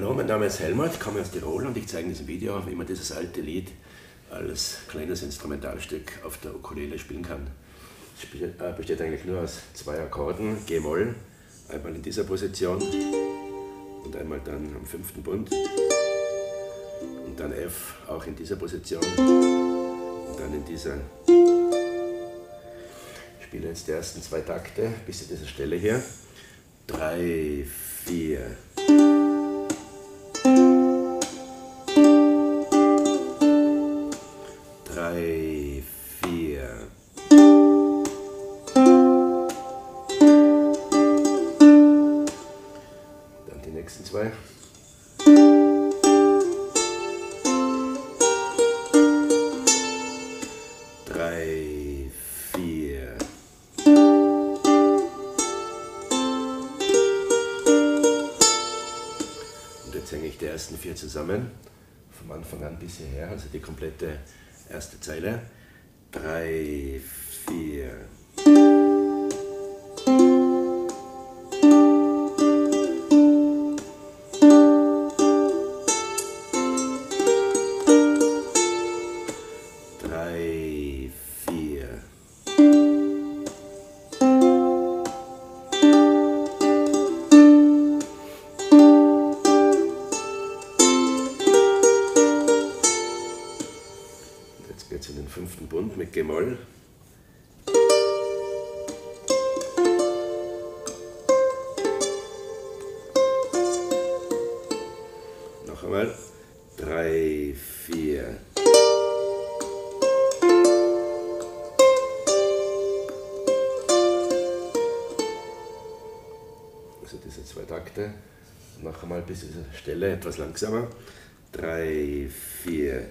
Name ist Helmut, ich komme aus Tirol und ich zeige in diesem Video, wie man dieses alte Lied als kleines Instrumentalstück auf der Ukulele spielen kann. Es äh, besteht eigentlich nur aus zwei Akkorden, G-Moll, einmal in dieser Position und einmal dann am fünften Bund und dann F auch in dieser Position und dann in dieser. Ich spiele jetzt die ersten zwei Takte bis zu dieser Stelle hier. Drei, vier. Nächsten zwei. Drei, vier. Und jetzt hänge ich die ersten vier zusammen, vom Anfang an bis hierher, also die komplette Erste Zeile. Drei, vier. Jetzt in den fünften Bund mit G-Moll. Noch einmal. Drei, vier. Also diese zwei Takte. Noch einmal bis dieser Stelle etwas langsamer. Drei, vier.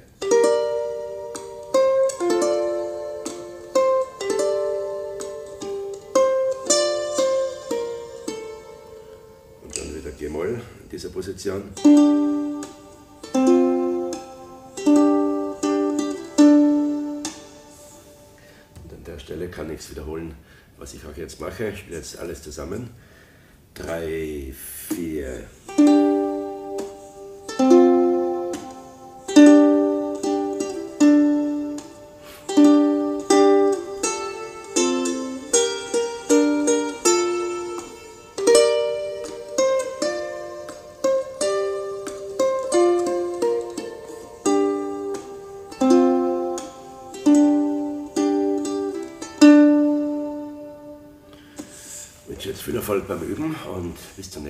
Gmoll in dieser Position. Und an der Stelle kann ich es wiederholen, was ich auch jetzt mache. Ich spiele jetzt alles zusammen. 3, 4. bin jetzt viel Erfolg beim Üben und bis zum nächsten Mal.